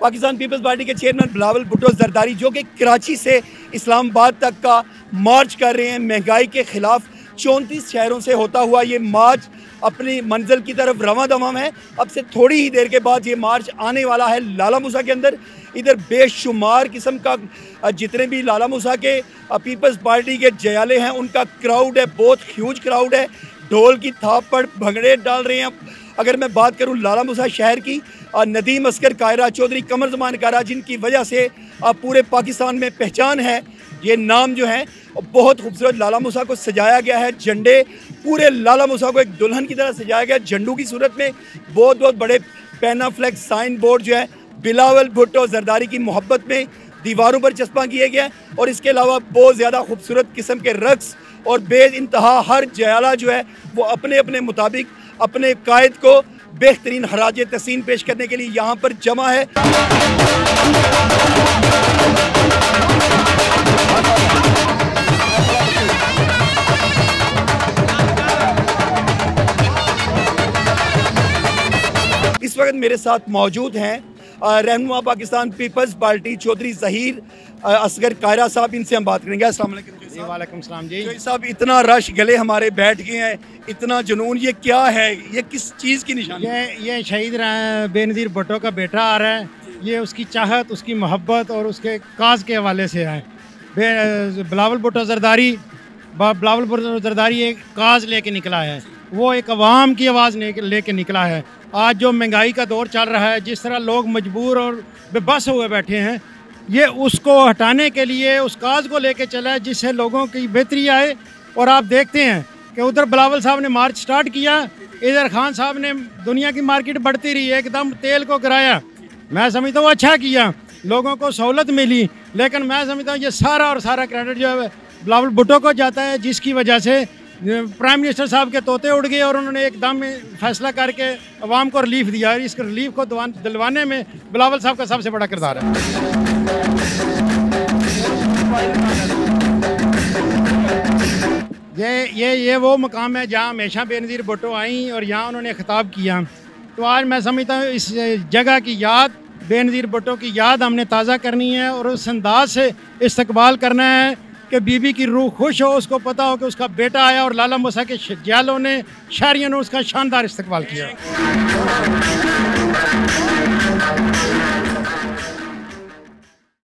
Pakistan peoples Party के chairman Bilawal Bhutto Zardari, जो कि कराची से इस्लामाबाद तक का मार्च कर रहे हैं, महँगाई के ख़िलाफ़ चौंतीस शहरों से होता हुआ ये मार्च अपनी मंजिल की तरफ़ रवा दवा है। अब से थोड़ी ही देर के बाद ये मार्च आने वाला है लाला मूसा के अंदर। इधर बेशुमार किस्म का, जितने भी लाला मूसा के पीपल्स पार्टी के जयाले हैं, उनका क्राउड है, बहुत ह्यूज क्राउड है। ढोल की थाप पर भंगड़े डाल रहे हैं। अगर मैं बात करूँ लाला मूसा शहर की नदीम अस्कर कायरा चौधरी कमर जमान कायरा, जिनकी वजह से पूरे पाकिस्तान में पहचान है, ये नाम जो है, बहुत खूबसूरत लाला मूसा को सजाया गया है, झंडे, पूरे लाला मूसा को एक दुल्हन की तरह सजाया गया, झंडू की सूरत में बहुत बहुत बड़े पैना फ्लैक्स साइन बोर्ड जो है, बिलावल भुट्टो जरदारी की मोहब्बत में दीवारों पर चस्पा किया गया और इसके अलावा बहुत ज़्यादा खूबसूरत किस्म के रक्स और बेद इंतहा हर जयाला जो है, वो अपने अपने मुताबिक अपने कायद को बेहतरीन हराज तसीन पेश करने के लिए यहाँ पर जमा है। इस वक्त मेरे साथ मौजूद हैं रहनुमा पाकिस्तान पीपल्स पार्टी चौधरी जहीर असगर कायरा साहब, इनसे हम बात करेंगे। असल वालेकुम सलाम जी। साहब इतना रश गले हमारे बैठ गए हैं इतना जुनून ये क्या है? ये किस चीज़ की निशानी? ये ये शहीद बेनज़ीर भुट्टो का बेटा आ रहा है। ये उसकी चाहत उसकी मोहब्बत और उसके काज के हवाले से है बिलावल भुट्टो जरदारी बिलावल भुट्टो जरदारी एक काज लेके निकला है। वो एक अवाम की आवाज़ लेके निकला है। आज जो महँगाई का दौर चल रहा है जिस तरह लोग मजबूर और बेबस हुए बैठे हैं ये उसको हटाने के लिए, उस काज को लेके चला है, जिससे लोगों की बेहतरी आए। और आप देखते हैं कि उधर बिलावल साहब ने मार्च स्टार्ट किया, इधर खान साहब ने दुनिया की मार्केट बढ़ती रही, एकदम तेल को गिराया। मैं समझता हूँ अच्छा किया, लोगों को सहूलत मिली, लेकिन मैं समझता हूँ ये सारा और सारा क्रेडिट जो है, बिलावल भुट्टो को जाता है, जिसकी वजह से प्राइम मिनिस्टर साहब के तोते उड़ गए और उन्होंने एकदम फैसला करके अवाम को रिलीफ दिया। और इस रिलीफ को दिलवाने में बिलावल साहब का सबसे बड़ा किरदार है। ये ये ये वो मकाम है जहाँ हमेशा बेनज़ीर भुट्टो आई और यहाँ उन्होंने ख़िताब किया। तो आज मैं समझता हूँ इस जगह की याद, बेनज़ीर भुट्टो की याद हमने ताज़ा करनी है और उस अंदाज से इस्तकबाल करना है कि बीबी की रूह खुश हो, उसको पता हो कि उसका बेटा आया और लाला मूसा के जयालों ने शहरियों ने उसका शानदार इस्तेमाल किया।